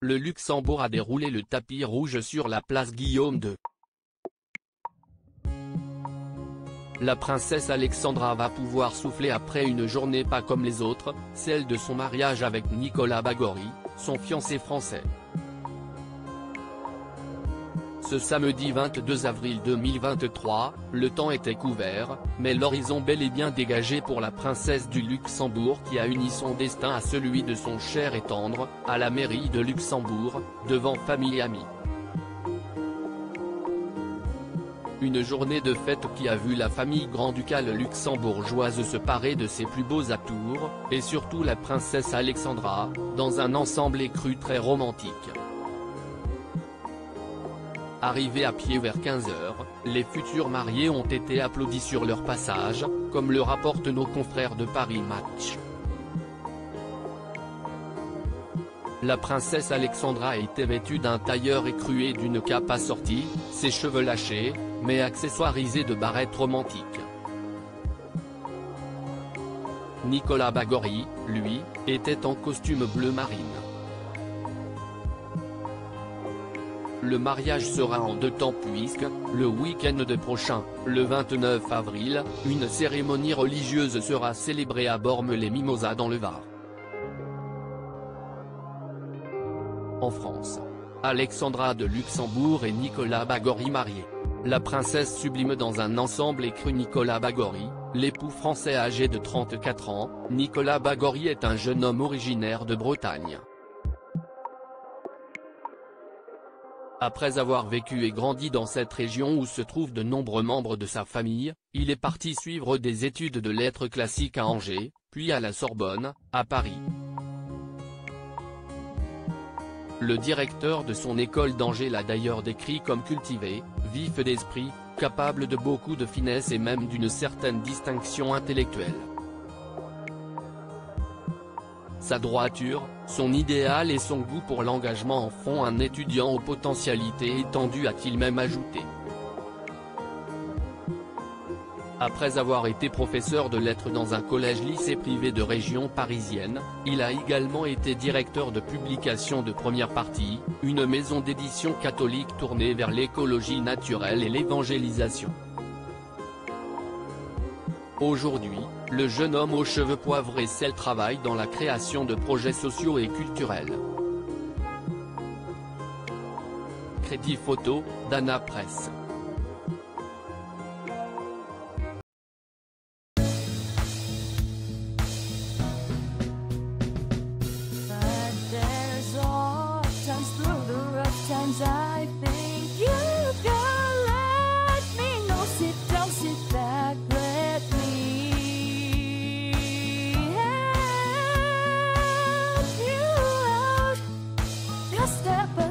le Luxembourg a déroulé le tapis rouge sur la place Guillaume II. La princesse Alexandra va pouvoir souffler après une journée pas comme les autres, celle de son mariage avec Nicolas Bagory, son fiancé français. Ce samedi 22 avril 2023, le temps était couvert, mais l'horizon bel et bien dégagé pour la princesse du Luxembourg qui a uni son destin à celui de son cher et tendre, à la mairie de Luxembourg, devant famille et amis. Une journée de fête qui a vu la famille grand-ducale luxembourgeoise se parer de ses plus beaux atours, et surtout la princesse Alexandra, dans un ensemble écru très romantique. Arrivés à pied vers 15h, les futurs mariés ont été applaudis sur leur passage, comme le rapportent nos confrères de Paris Match. La princesse Alexandra était vêtue d'un tailleur écru et d'une cape assortie, ses cheveux lâchés, mais accessoirisés de barrettes romantiques. Nicolas Bagory, lui, était en costume bleu marine. Le mariage sera en deux temps puisque, le week-end de prochain, le 29 avril, une cérémonie religieuse sera célébrée à Bormes-les-Mimosas dans le Var. En France. Alexandra de Luxembourg et Nicolas Bagory mariés. La princesse sublime dans un ensemble écrit Nicolas Bagory, l'époux français âgé de 34 ans, Nicolas Bagory est un jeune homme originaire de Bretagne. Après avoir vécu et grandi dans cette région où se trouvent de nombreux membres de sa famille, il est parti suivre des études de lettres classiques à Angers, puis à la Sorbonne, à Paris. Le directeur de son école d'Angers l'a d'ailleurs décrit comme cultivé, vif d'esprit, capable de beaucoup de finesse et même d'une certaine distinction intellectuelle. Sa droiture, son idéal et son goût pour l'engagement en font un étudiant aux potentialités étendues a-t-il même ajouté. Après avoir été professeur de lettres dans un collège-lycée privé de région parisienne, il a également été directeur de publication de Première Partie, une maison d'édition catholique tournée vers l'écologie naturelle et l'évangélisation. Aujourd'hui, le jeune homme aux cheveux poivre et sel travaille dans la création de projets sociaux et culturels. Crédit photo, Dana Presse. I've been terpengaruh